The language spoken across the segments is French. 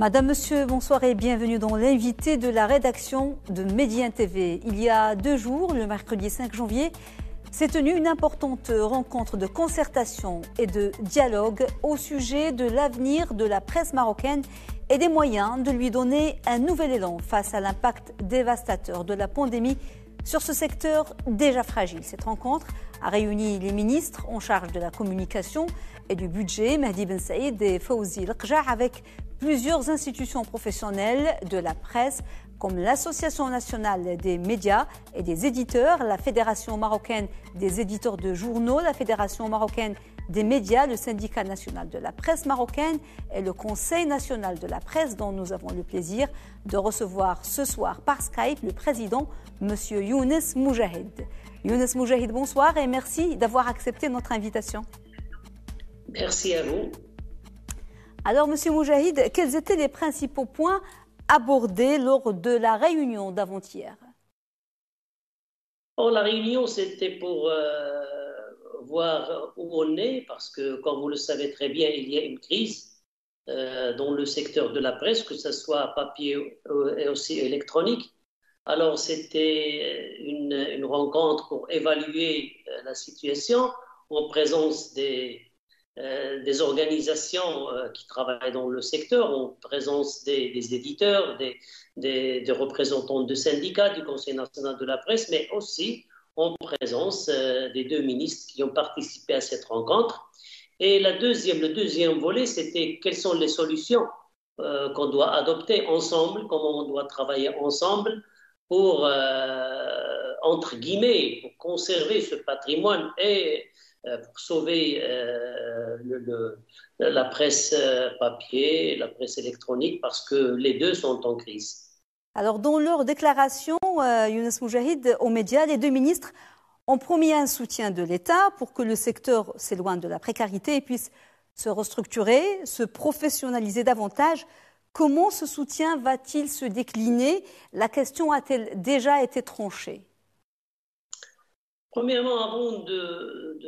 Madame, Monsieur, bonsoir et bienvenue dans l'invité de la rédaction de Médien TV. Il y a deux jours, le mercredi 5 janvier, s'est tenue une importante rencontre de concertation et de dialogue au sujet de l'avenir de la presse marocaine et des moyens de lui donner un nouvel élan face à l'impact dévastateur de la pandémie sur ce secteur déjà fragile. Cette rencontre a réuni les ministres en charge de la communication et du budget, Mahdi Ben Saïd et Fawzi Lqja, avec plusieurs institutions professionnelles de la presse, comme l'Association nationale des médias et des éditeurs, la Fédération marocaine des éditeurs de journaux, la Fédération marocaine des médias, le syndicat national de la presse marocaine et le Conseil national de la presse dont nous avons le plaisir de recevoir ce soir par Skype le président, M. Younes Moujahid. Younes Moujahid, bonsoir et merci d'avoir accepté notre invitation. Merci à vous. Alors, Monsieur Moujahid, quels étaient les principaux points abordés lors de la réunion d'avant-hier? La réunion, c'était pour euh, voir où on est, parce que, comme vous le savez très bien, il y a une crise euh, dans le secteur de la presse, que ce soit papier et aussi électronique. Alors, c'était une, une, rencontre pour évaluer euh, la situation en présence des euh, des organisations euh, qui travaillent dans le secteur, en présence des, éditeurs, des, représentants de syndicats, du Conseil national de la presse, mais aussi en présence euh, des deux ministres qui ont participé à cette rencontre. Et la deuxième, le deuxième volet, c'était quelles sont les solutions qu'on doit adopter ensemble, comment on doit travailler ensemble pour, entre guillemets, conserver ce patrimoine et pour sauver euh, la presse euh, papier, la presse électronique, parce que les deux sont en crise. Alors, dans leur déclaration, Younes Moujahid, aux médias, les deux ministres ont promis un soutien de l'État pour que le secteur s'éloigne de la précarité et puisse se restructurer, se professionnaliser davantage. Comment ce soutien va-t-il se décliner? La question a-t-elle déjà été tranchée? Premièrement, avant de,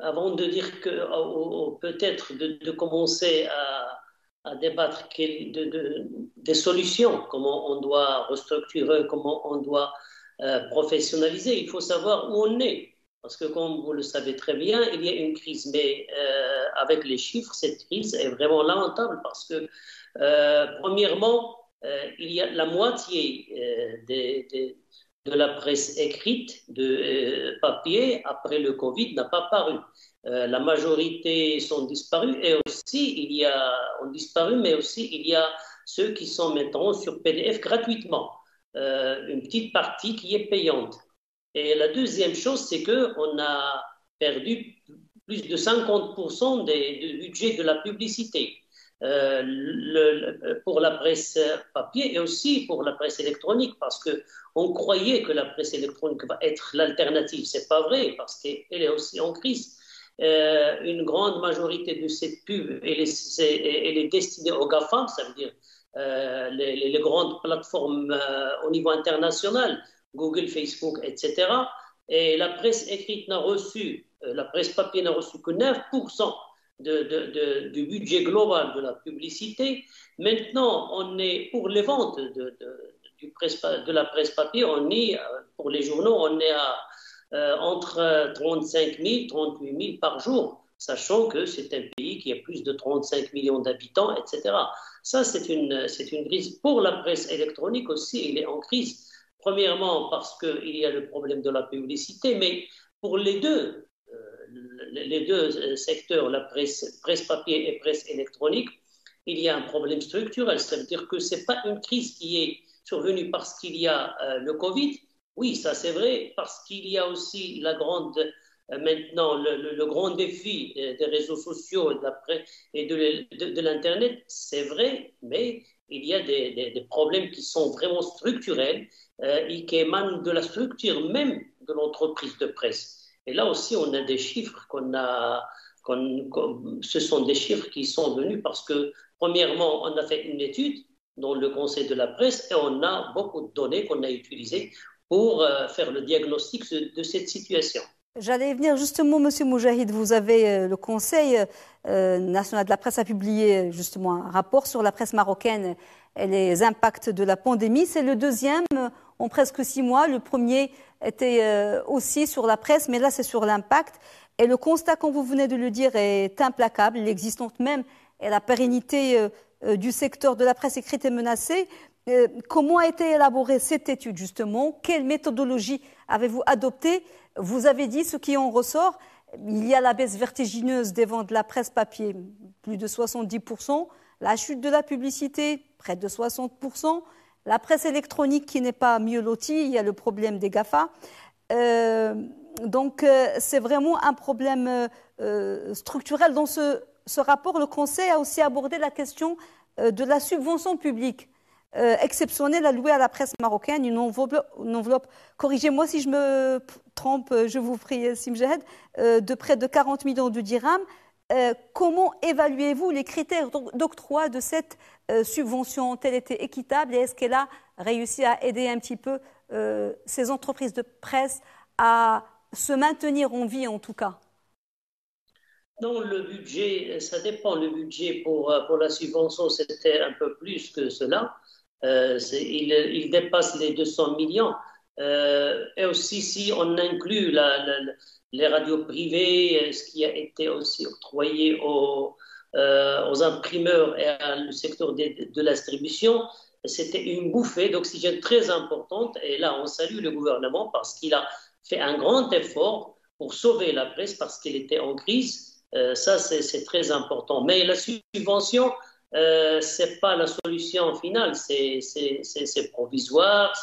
avant de dire que peut-être de, commencer à, débattre des solutions, comment on doit restructurer, comment on doit euh, professionnaliser, il faut savoir où on est. Parce que comme vous le savez très bien, il y a une crise, mais euh, avec les chiffres, cette crise est vraiment lamentable parce que, euh, premièrement, il y a la moitié des de la presse écrite, de euh, papier, après le Covid, n'a pas paru. Euh, la majorité sont disparus et aussi, il y a, ont disparu, mais aussi il y a ceux qui sont maintenant sur PDF gratuitement. Euh, une petite partie qui est payante. Et la deuxième chose, c'est qu'on a perdu plus de 50% des, du budget de la publicité. Euh, pour la presse papier et aussi pour la presse électronique, parce que on croyait que la presse électronique va être l'alternative. C'est pas vrai, parce qu'elle est aussi en crise. Euh, une grande majorité de cette pub, elle est, destinée aux GAFAM, ça veut dire euh, les, les, grandes plateformes au niveau international, Google, Facebook, etc. Et la presse écrite n'a reçu, la presse papier n'a reçu que 9% du budget global de la publicité. Maintenant, on est pour les ventes de, du presse, la presse papier, on est, pour les journaux, on est à euh, entre 35 000, 38 000 par jour, sachant que c'est un pays qui a plus de 35 millions d'habitants, etc. Ça, c'est une, c'est une crise. Pour la presse électronique aussi, il est en crise. Premièrement, parce qu'il y a le problème de la publicité, mais pour les deux, les deux euh, secteurs, la presse, papier et presse électronique, il y a un problème structurel. Ça veut dire que ce n'est pas une crise qui est survenue parce qu'il y a euh, le Covid. Oui, ça c'est vrai, parce qu'il y a aussi la grande, euh, maintenant le, grand défi des réseaux sociaux et de, l'Internet, c'est vrai, mais il y a des, problèmes qui sont vraiment structurels et qui émanent de la structure même de l'entreprise de presse. Et là aussi, on a des chiffres ce sont des chiffres qui sont venus parce que, premièrement, on a fait une étude dans le Conseil de la presse et on a beaucoup de données qu'on a utilisées pour euh, faire le diagnostic de cette situation. J'allais venir justement, Monsieur Moujahid, vous avez euh, le Conseil euh, national de la presse a publié justement un rapport sur la presse marocaine et les impacts de la pandémie. C'est le deuxième en presque six mois. Le premier était euh, aussi sur la presse, mais là c'est sur l'impact. Et le constat, comme vous venez de le dire, est implacable. L'existence même et la pérennité du secteur de la presse écrite est menacée. Comment a été élaborée cette étude justement? Quelle méthodologie avez-vous adoptée? Vous avez dit ce qui en ressort. Il y a la baisse vertigineuse des ventes de la presse papier, plus de 70%, la chute de la publicité, près de 60%, la presse électronique qui n'est pas mieux lotie, il y a le problème des GAFA. Euh, donc euh, c'est vraiment un problème euh, structurel. Dans ce, rapport, le Conseil a aussi abordé la question de la subvention publique exceptionnelle allouée à la presse marocaine, une enveloppe, corrigez-moi si je me trompe, je vous prie, Simjahed, de près de 40 millions de dirhams. Euh, comment évaluez-vous les critères d'octroi de cette subvention? Ont-elles été équitables et est-ce qu'elle a réussi à aider un petit peu ces entreprises de presse à se maintenir en vie en tout cas? Non, le budget, ça dépend. Le budget pour, pour la subvention, c'était un peu plus que cela. Euh, il, dépasse les 200 millions. Euh, et aussi, si on inclut les radios privées, euh, ce qui a été aussi octroyé aux, aux imprimeurs et au secteur de, de la distribution, c'était une bouffée d'oxygène très importante. Et là, on salue le gouvernement parce qu'il a fait un grand effort pour sauver la presse parce qu'elle était en crise. ça, c'est très important. Mais la subvention, euh, c'est pas la solution finale, c'est provisoire,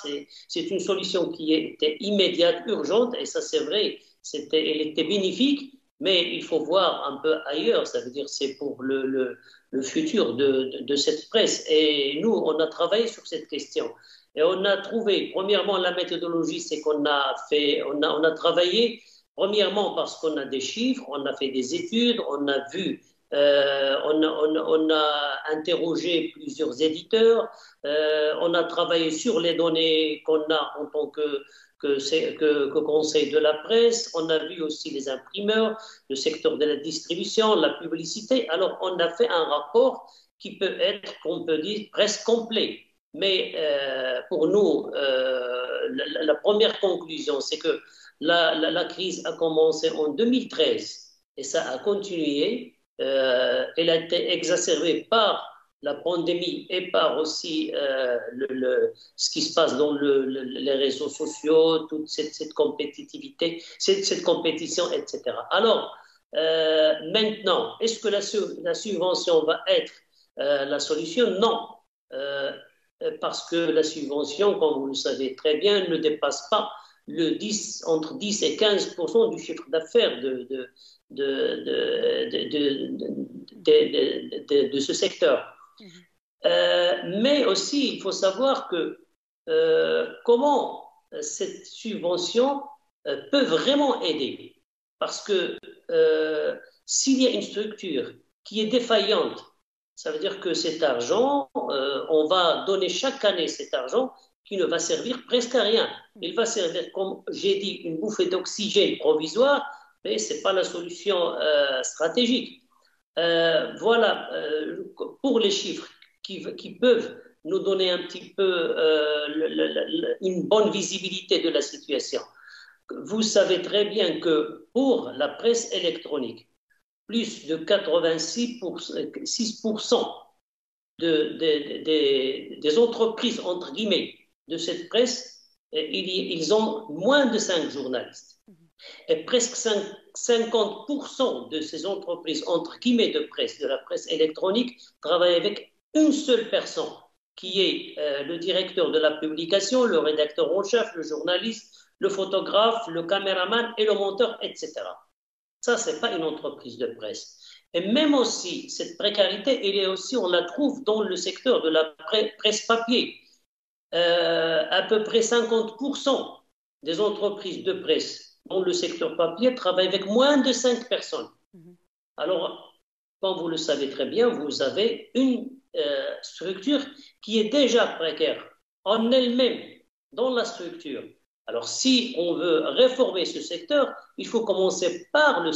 c'est une solution qui était immédiate, urgente, et ça c'est vrai, c'était, elle était bénéfique, mais il faut voir un peu ailleurs, ça veut dire c'est pour le, le, le futur de, de, cette presse. Et nous, on a travaillé sur cette question. Et on a trouvé, premièrement, la méthodologie, c'est qu'on a fait, on a, on a travaillé, premièrement parce qu'on a des chiffres, on a fait des études, on a vu euh, on, a interrogé plusieurs éditeurs, euh, on a travaillé sur les données qu'on a en tant que, que, que, conseil de la presse, on a vu aussi les imprimeurs, le secteur de la distribution, la publicité. Alors on a fait un rapport qui peut être, qu'on peut dire, presque complet. Mais euh, pour nous, la, première conclusion, c'est que la, la, crise a commencé en 2013 et ça a continué. Euh, elle a été exacerbée par la pandémie et par aussi euh, le, ce qui se passe dans les réseaux sociaux, toute cette, compétitivité, cette, compétition, etc. Alors, euh, maintenant, est-ce que la, la, subvention va être la solution? Non. parce que la subvention, comme vous le savez très bien, ne dépasse pas le 10, entre 10 et 15% du chiffre d'affaires de, de, de, de, ce secteur. Euh, mais aussi, il faut savoir que euh, comment cette subvention euh, peut vraiment aider. Parce que s'il y a une structure qui est défaillante, ça veut dire que cet argent, on va donner chaque année cet argent qui ne va servir presque à rien. Il va servir, comme j'ai dit, une bouffée d'oxygène provisoire mais ce n'est pas la solution euh, stratégique. Euh, voilà, euh, pour les chiffres qui, peuvent nous donner un petit peu une bonne visibilité de la situation. Vous savez très bien que pour la presse électronique, plus de 86% de, des entreprises, entre guillemets, de cette presse, ils ont moins de 5 journalistes. Et presque 50% de ces entreprises, entre guillemets, de presse, de la presse électronique, travaillent avec une seule personne, qui est euh, le directeur de la publication, le rédacteur en chef, le journaliste, le photographe, le caméraman et le monteur, etc. Ça, ce n'est pas une entreprise de presse. Et même aussi, cette précarité, elle est aussi, on la trouve dans le secteur de la presse papier. Euh, à peu près 50% des entreprises de presse dans le secteur papier travaille avec moins de 5 personnes. Mhm. Alors, comme vous le savez très bien, vous avez une euh, structure qui est déjà précaire en elle-même, dans la structure. Alors, si on veut réformer ce secteur, il faut commencer par, le,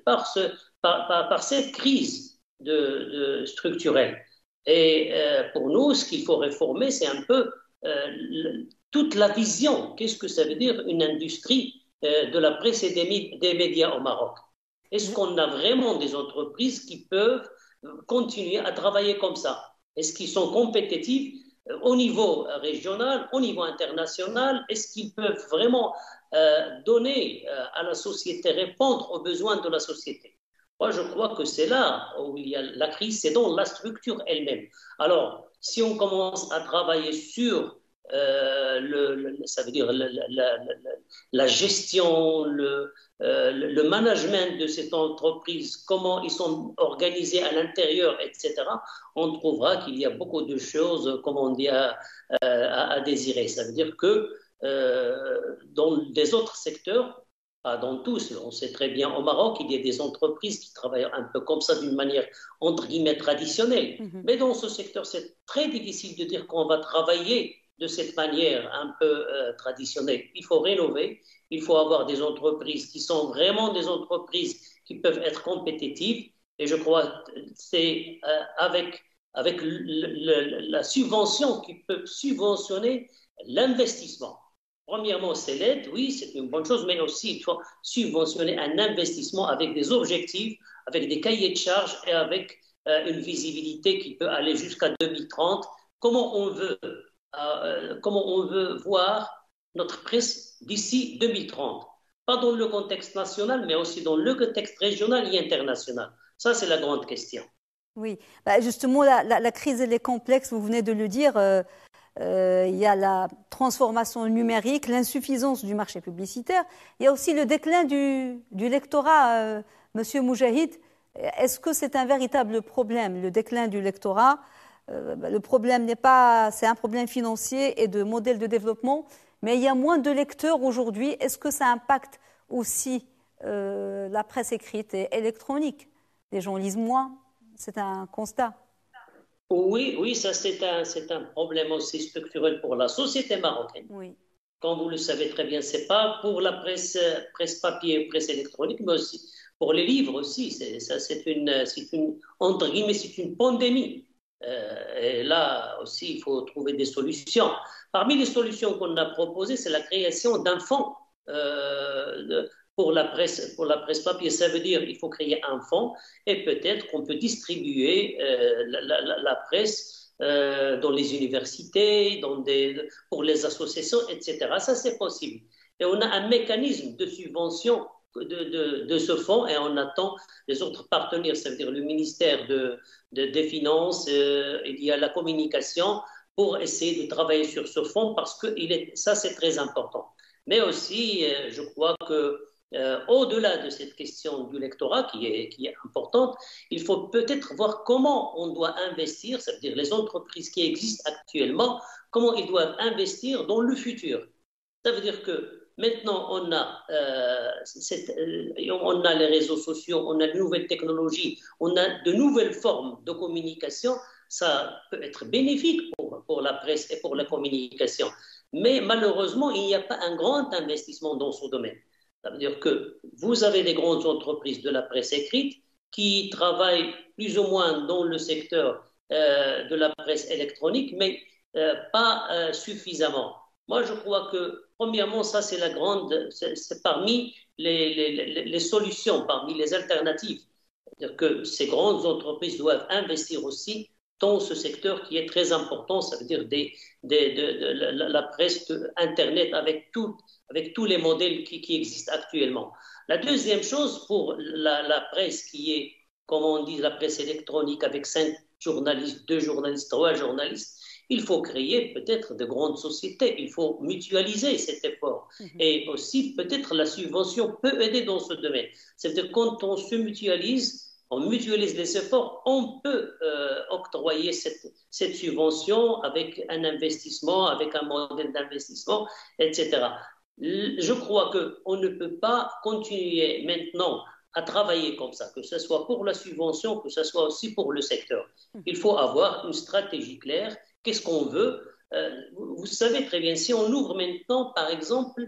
par, ce, par, cette crise de, structurelle. Et euh, pour nous, ce qu'il faut réformer, c'est un peu euh, toute la vision. Qu'est-ce que ça veut dire une industrie euh, de la presse et des, médias au Maroc? Est-ce qu'on a vraiment des entreprises qui peuvent continuer à travailler comme ça? Est-ce qu'ils sont compétitifs au niveau régional, au niveau international? Est-ce qu'ils peuvent vraiment donner à la société, répondre aux besoins de la société? Moi, je crois que c'est là où il y a la crise, c'est dans la structure elle-même. Alors, si on commence à travailler sur euh, le, ça veut dire la, gestion, le, euh, le, management de cette entreprise, comment ils sont organisés à l'intérieur, etc., on trouvera qu'il y a beaucoup de choses, comme on dit, à, à désirer. Ça veut dire que euh, dans des autres secteurs, pas dans tous. On sait très bien au Maroc, il y a des entreprises qui travaillent un peu comme ça d'une manière entre guillemets traditionnelle. Mhm. Mais dans ce secteur, c'est très difficile de dire qu'on va travailler de cette manière un peu euh, traditionnelle. Il faut rénover, il faut avoir des entreprises qui sont vraiment des entreprises qui peuvent être compétitives. Et je crois que c'est euh, avec, avec la subvention qui peut subventionner l'investissement. Premièrement, c'est l'aide, oui, c'est une bonne chose, mais aussi il faut subventionner un investissement avec des objectifs, avec des cahiers de charges et avec euh, une visibilité qui peut aller jusqu'à 2030. Comment on veut, euh, comment on veut voir notre presse d'ici 2030 Pas dans le contexte national, mais aussi dans le contexte régional et international. Ça, c'est la grande question. Oui, bah, justement, la, crise, elle est complexe, vous venez de le dire. Euh, euh, il y a la transformation numérique, l'insuffisance du marché publicitaire. Il y a aussi le déclin du, lectorat. Euh, Monsieur Moujahid, est-ce que c'est un véritable problème, le déclin du lectorat? Euh, Le problème n'est pas, c'est un problème financier et de modèle de développement, mais il y a moins de lecteurs aujourd'hui. Est-ce que ça impacte aussi la presse écrite et électronique? Les gens lisent moins, c'est un constat. Oui, oui, ça c'est un, c'est un problème aussi structurel pour la société marocaine. Oui. Comme vous le savez très bien, c'est pas pour la presse, presse papier presse électronique, mais aussi pour les livres aussi. C'est, ça, c'est une, c'est une, entre guillemets, c'est une pandémie. Euh, et là aussi, il faut trouver des solutions. Parmi les solutions qu'on a proposées, c'est la création d'un fonds euh, pour la presse, pour la presse papier, ça veut dire qu'il faut créer un fonds et peut-être qu'on peut distribuer euh, la, presse euh, dans les universités, dans des, pour les associations, etc. Ça, c'est possible. Et on a un mécanisme de subvention de, de, ce fonds et on attend les autres partenaires, ça veut dire le ministère de, des Finances, euh, il y a la communication pour essayer de travailler sur ce fonds parce que il est, ça, c'est très important. Mais aussi, je crois que euh, au-delà de cette question du lectorat qui est, importante, il faut peut-être voir comment on doit investir, c'est-à-dire les entreprises qui existent actuellement, comment ils doivent investir dans le futur. Ça veut dire que maintenant on a, euh, euh, on a les réseaux sociaux, on a de nouvelles technologies, on a de nouvelles formes de communication. Ça peut être bénéfique pour la presse et pour la communication. Mais malheureusement, il n'y a pas un grand investissement dans ce domaine. Ça veut dire que vous avez des grandes entreprises de la presse écrite qui travaillent plus ou moins dans le secteur euh, de la presse électronique, mais euh, pas euh, suffisamment. Moi, je crois que, premièrement, ça, c'est la grande, c'est parmi les, les, les, solutions, parmi les alternatives. C'est-à-dire que ces grandes entreprises doivent investir aussi dans ce secteur qui est très important, ça veut dire des, des, de, la, presse Internet avec, tout, avec tous les modèles qui, qui, existent actuellement. La deuxième chose pour la, la, presse qui est, comme on dit, la presse électronique avec cinq journalistes, deux journalistes, trois journalistes, il faut créer peut-être de grandes sociétés, il faut mutualiser cet effort. Mhm. Et aussi, peut-être la subvention peut aider dans ce domaine. C'est-à-dire quand on se mutualise, on mutualise les efforts, on peut euh, octroyer cette, subvention avec un investissement, avec un modèle d'investissement, etc. Je crois qu'on ne peut pas continuer maintenant à travailler comme ça, que ce soit pour la subvention, que ce soit aussi pour le secteur. Il faut avoir une stratégie claire. Qu'est-ce qu'on veut? Vous, savez très bien, si on ouvre maintenant, par exemple,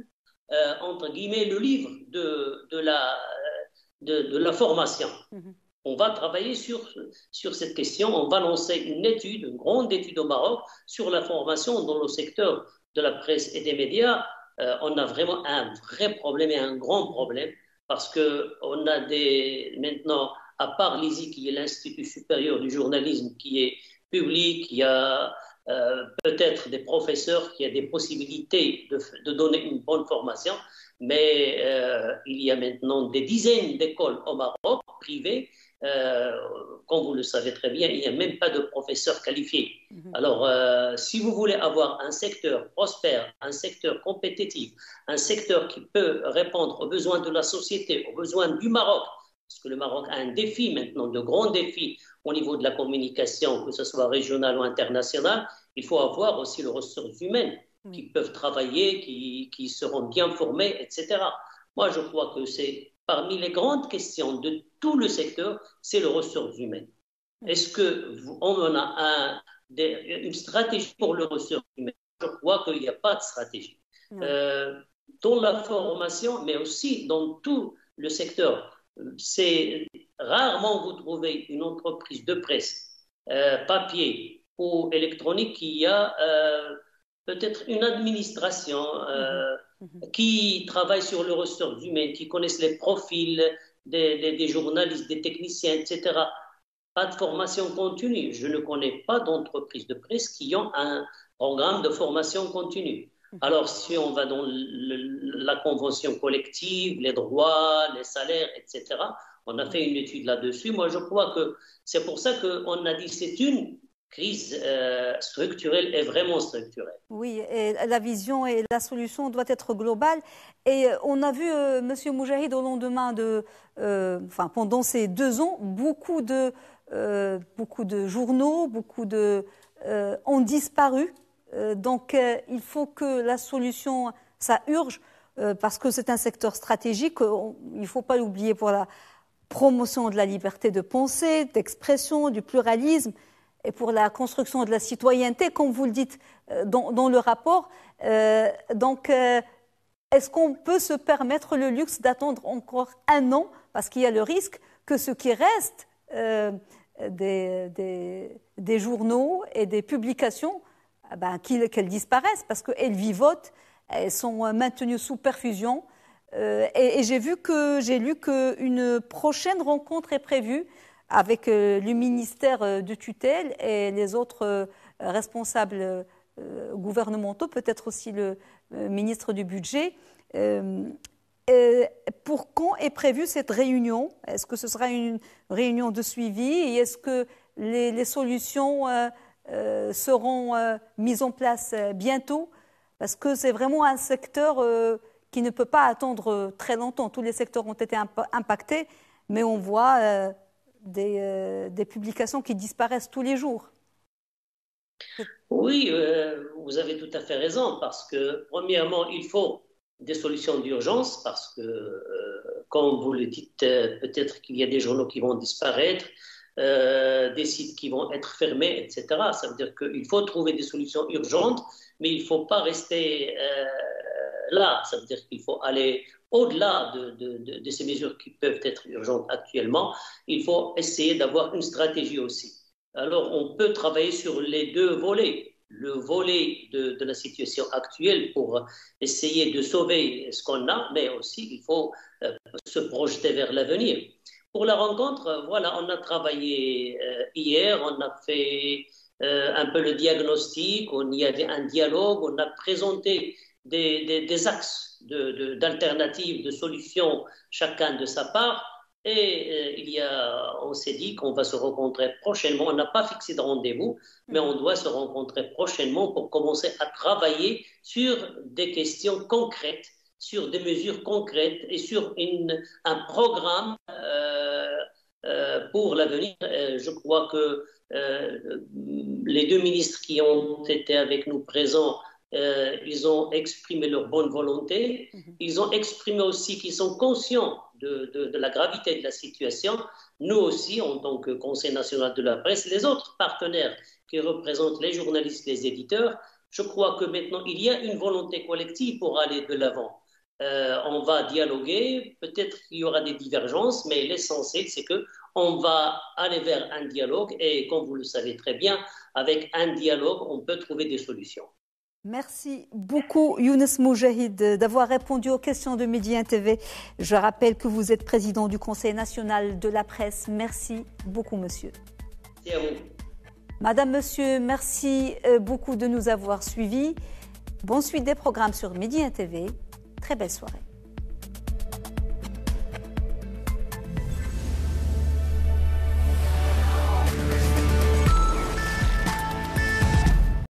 entre guillemets, le livre de, la, formation, mhm. On va travailler sur, sur cette question. On va lancer une étude, une grande étude au Maroc sur la formation dans le secteur de la presse et des médias. Euh, on a vraiment un vrai problème et un grand problème parce qu'on a des, maintenant, à part l'ISI, qui est l'Institut supérieur du journalisme, qui est public, il y a euh, peut-être des professeurs qui ont des possibilités de, de donner une bonne formation, mais euh, il y a maintenant des dizaines d'écoles au Maroc privées euh, comme vous le savez très bien, il n'y a même pas de professeurs qualifiés. Mhm. Alors, euh, si vous voulez avoir un secteur prospère, un secteur compétitif, un secteur qui peut répondre aux besoins de la société, aux besoins du Maroc, parce que le Maroc a un défi maintenant, de grands défis au niveau de la communication, que ce soit régional ou international, il faut avoir aussi les ressources humaines qui peuvent travailler, qui, qui seront bien formées, etc. Moi, je crois que c'est parmi les grandes questions de tout le secteur, c'est le ressources humaines. Est-ce qu'on a une stratégie pour le ressources humaines Je crois qu'il n'y a pas de stratégie. Euh, dans la formation, mais aussi dans tout le secteur, c'est rarement vous trouvez une entreprise de presse, euh, papier ou électronique qui a euh, peut-être une administration. Mm-hmm. Mhm. Qui travaillent sur les ressources humaines, qui connaissent les profils des, journalistes, des techniciens, etc. Pas de formation continue. Je ne connais pas d'entreprises de presse qui ont un programme de formation continue. Mhm. Alors, si on va dans la convention collective, les droits, les salaires, etc., on a fait une étude là-dessus. Moi, je crois que c'est pour ça qu'on a dit c'est une crise euh, structurelle est vraiment structurelle. Oui, et la vision et la solution doivent être globales. Et euh, on a vu, euh, M. Moujahid, au lendemain de, enfin, pendant ces deux ans, beaucoup de, beaucoup de journaux, beaucoup de, ont disparu. donc, il faut que la solution, ça urge, parce que c'est un secteur stratégique. il ne faut pas l'oublier pour la promotion de la liberté de pensée, d'expression, du pluralisme et pour la construction de la citoyenneté, comme vous le dites euh, dans, le rapport. Euh, donc, euh, est-ce qu'on peut se permettre le luxe d'attendre encore un an Parce qu'il y a le risque que ce qui reste des, journaux et des publications, eh ben, qu'elles disparaissent parce qu'elles vivotent, elles sont maintenues sous perfusion. et, et j'ai vu que j'ai lu qu'une prochaine rencontre est prévue avec euh, le ministère euh, de tutelle et les autres euh, responsables gouvernementaux, peut-être aussi le ministre du budget. pour quand est prévue cette réunion? Est-ce que ce sera une réunion de suivi? Et est-ce que les, solutions seront mises en place bientôt? Parce que c'est vraiment un secteur qui ne peut pas attendre très longtemps. Tous les secteurs ont été impactés, mais on voit euh, des, publications qui disparaissent tous les jours. Oui, euh, vous avez tout à fait raison, parce que premièrement, il faut des solutions d'urgence, parce que, euh, comme vous le dites, peut-être qu'il y a des journaux qui vont disparaître, des sites qui vont être fermés, etc. Ça veut dire qu'il faut trouver des solutions urgentes, mais il ne faut pas rester là. Ça veut dire qu'il faut aller au-delà de, ces mesures qui peuvent être urgentes actuellement, il faut essayer d'avoir une stratégie aussi. Alors, on peut travailler sur les deux volets. Le volet de, la situation actuelle pour essayer de sauver ce qu'on a, mais aussi il faut euh, se projeter vers l'avenir. Pour la rencontre, voilà, on a travaillé euh, hier, on a fait euh, un peu le diagnostic, on y avait un dialogue, on a présenté des, axes d'alternatives, de, solutions, chacun de sa part. Et euh, il y a, on s'est dit qu'on va se rencontrer prochainement. On n'a pas fixé de rendez-vous, mais on doit se rencontrer prochainement pour commencer à travailler sur des questions concrètes, sur des mesures concrètes et sur un programme euh, euh, pour l'avenir. je crois que les deux ministres qui ont été avec nous présents euh, ils ont exprimé leur bonne volonté, mhm. ils ont exprimé aussi qu'ils sont conscients de, de, la gravité de la situation. Nous aussi, en tant que Conseil national de la presse, les autres partenaires qui représentent les journalistes, les éditeurs, Je crois que maintenant, il y a une volonté collective pour aller de l'avant. Euh, on va dialoguer, peut-être qu'il y aura des divergences, mais l'essentiel, c'est que on va aller vers un dialogue et, comme vous le savez très bien, avec un dialogue, on peut trouver des solutions. Merci beaucoup Younes Moujahid d'avoir répondu aux questions de Midi TV. Je rappelle que vous êtes président du Conseil national de la presse. Merci beaucoup monsieur. Merci à vous. Madame, monsieur, merci euh, beaucoup de nous avoir suivis. Bonne suite des programmes sur Midi TV. Très belle soirée.